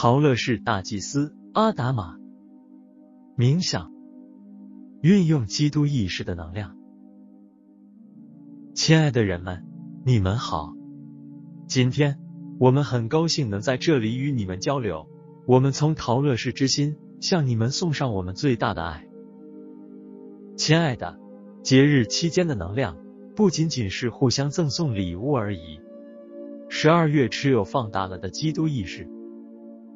陶乐士大祭司阿达玛。冥想，运用基督意识的能量。亲爱的人们，你们好。今天我们很高兴能在这里与你们交流。我们从陶乐士之心向你们送上我们最大的爱。亲爱的，节日期间的能量不仅仅是互相赠送礼物而已。十二月持有放大了的基督意识，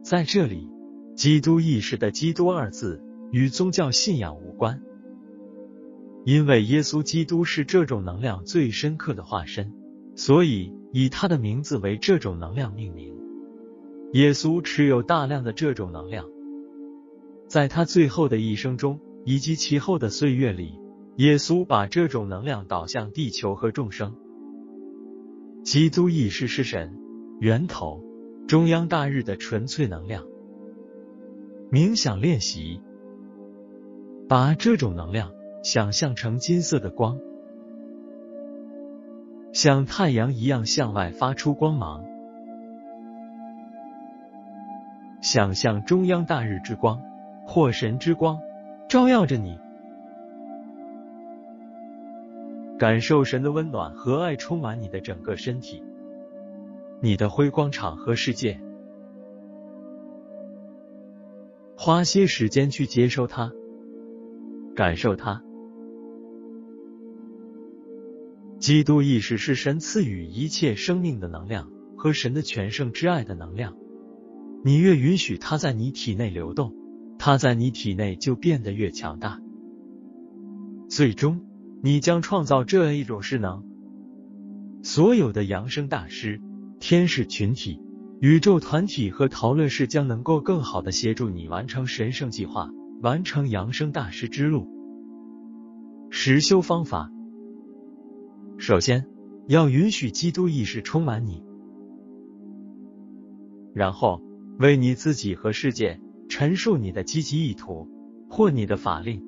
在这里，基督意识的“基督”二字与宗教信仰无关，因为耶稣基督是这种能量最深刻的化身，所以以他的名字为这种能量命名。耶稣持有大量的这种能量，在他最后的一生中。以及其后的岁月里，耶稣把这种能量导向地球和众生。基督意识是神源头、中央大日的纯粹能量。冥想练习，把这种能量想象成金色的光，像太阳一样向外发出光芒。想象中央大日之光或神之光。照耀着你，感受神的温暖和爱充满你的整个身体，你的辉光场和世界。花些时间去接收它，感受它。基督意识是神赐予一切生命的能量和神的全盛之爱的能量。你越允许它在你体内流动。它在你体内就变得越强大，最终你将创造这样一种势能。所有的扬声大师、天使群体、宇宙团体和陶乐士将能够更好的协助你完成神圣计划，完成扬升大师之路。实修方法：首先要允许基督意识充满你，然后为你自己和世界。陈述你的积极意图或你的法令，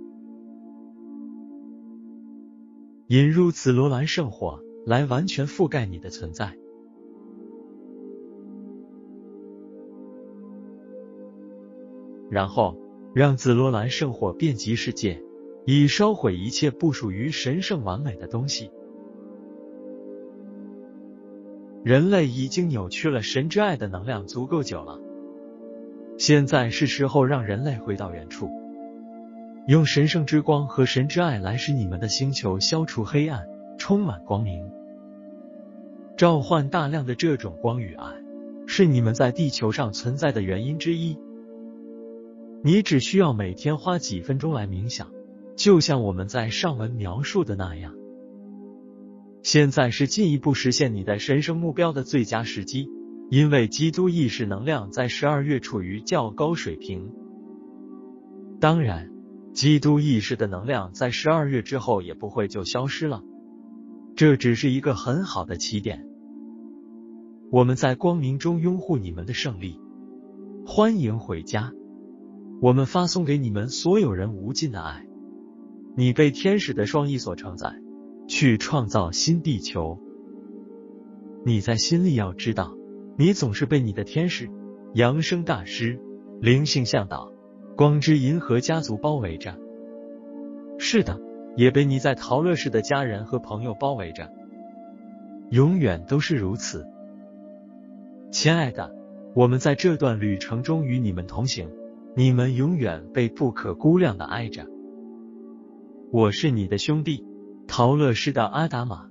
引入紫罗兰圣火来完全覆盖你的存在，然后让紫罗兰圣火遍及世界，以烧毁一切不属于神圣完美的东西。人类已经扭曲了神之爱的能量足够久了。现在是时候让人类回到原处，用神圣之光和神之爱来使你们的星球消除黑暗，充满光明，召唤大量的这种光与爱，是你们在地球上存在的原因之一。你只需要每天花几分钟来冥想，就像我们在上文描述的那样。现在是进一步实现你的神圣目标的最佳时机。因为基督意识能量在十二月处于较高水平，当然，基督意识的能量在十二月之后也不会就消失了。这只是一个很好的起点。我们在光明中拥护你们的胜利，欢迎回家。我们发送给你们所有人无尽的爱。你被天使的双翼所承载，去创造新地球。你在心里要知道。你总是被你的天使、扬声大师、灵性向导、光之银河家族包围着。是的，也被你在陶乐市的家人和朋友包围着，永远都是如此。亲爱的，我们在这段旅程中与你们同行，你们永远被不可估量的爱着。我是你的兄弟，陶乐师的阿达玛。